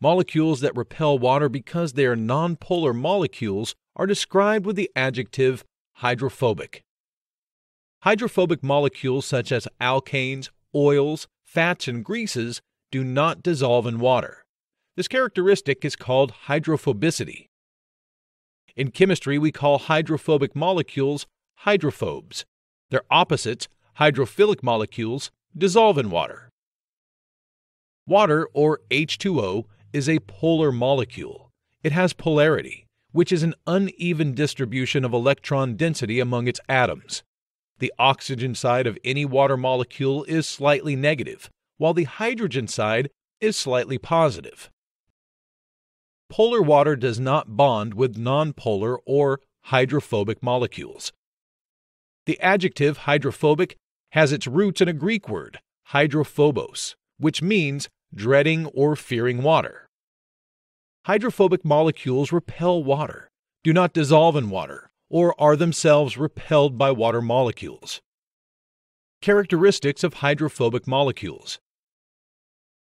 Molecules that repel water because they are nonpolar molecules are described with the adjective hydrophobic. Hydrophobic molecules such as alkanes, oils, fats, and greases do not dissolve in water. This characteristic is called hydrophobicity. In chemistry, we call hydrophobic molecules hydrophobes. Their opposites, hydrophilic molecules, dissolve in water. Water, or H2O, is a polar molecule. It has polarity, which is an uneven distribution of electron density among its atoms. The oxygen side of any water molecule is slightly negative, while the hydrogen side is slightly positive. Polar water does not bond with nonpolar or hydrophobic molecules. The adjective hydrophobic has its roots in a Greek word, hydrophobos, which means dreading or fearing water. Hydrophobic molecules repel water, do not dissolve in water, or are themselves repelled by water molecules. Characteristics of hydrophobic molecules.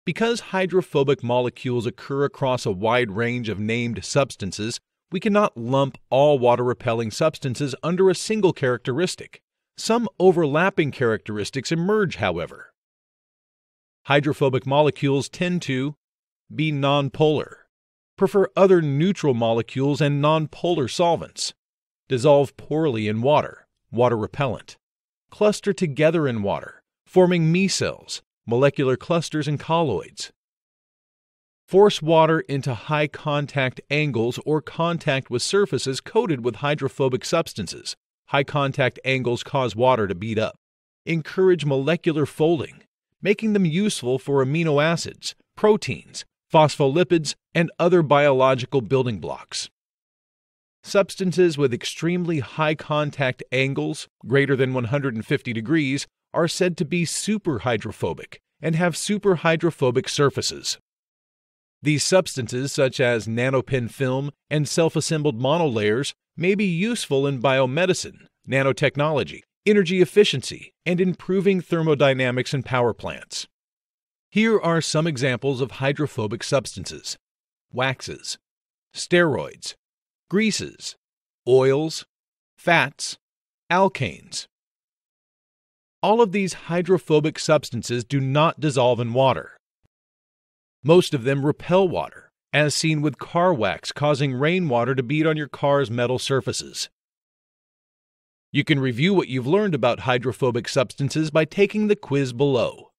Because hydrophobic molecules occur across a wide range of named substances, we cannot lump all water repelling substances under a single characteristic. Some overlapping characteristics emerge, however. Hydrophobic molecules tend to be nonpolar, prefer other neutral molecules and nonpolar solvents, dissolve poorly in water, water repellent, cluster together in water, forming micelles, molecular clusters and colloids. Force water into high contact angles or contact with surfaces coated with hydrophobic substances. High contact angles cause water to bead up. Encourage molecular folding, making them useful for amino acids, proteins, phospholipids, and other biological building blocks. Substances with extremely high contact angles, greater than 150 degrees, are said to be superhydrophobic and have superhydrophobic surfaces. These substances, such as nanopin film and self assembled monolayers, may be useful in biomedicine, nanotechnology, energy efficiency, and improving thermodynamics in power plants. Here are some examples of hydrophobic substances waxes, steroids, greases, oils, fats, alkanes. All of these hydrophobic substances do not dissolve in water. Most of them repel water, as seen with car wax causing rainwater to beat on your car's metal surfaces. You can review what you've learned about hydrophobic substances by taking the quiz below.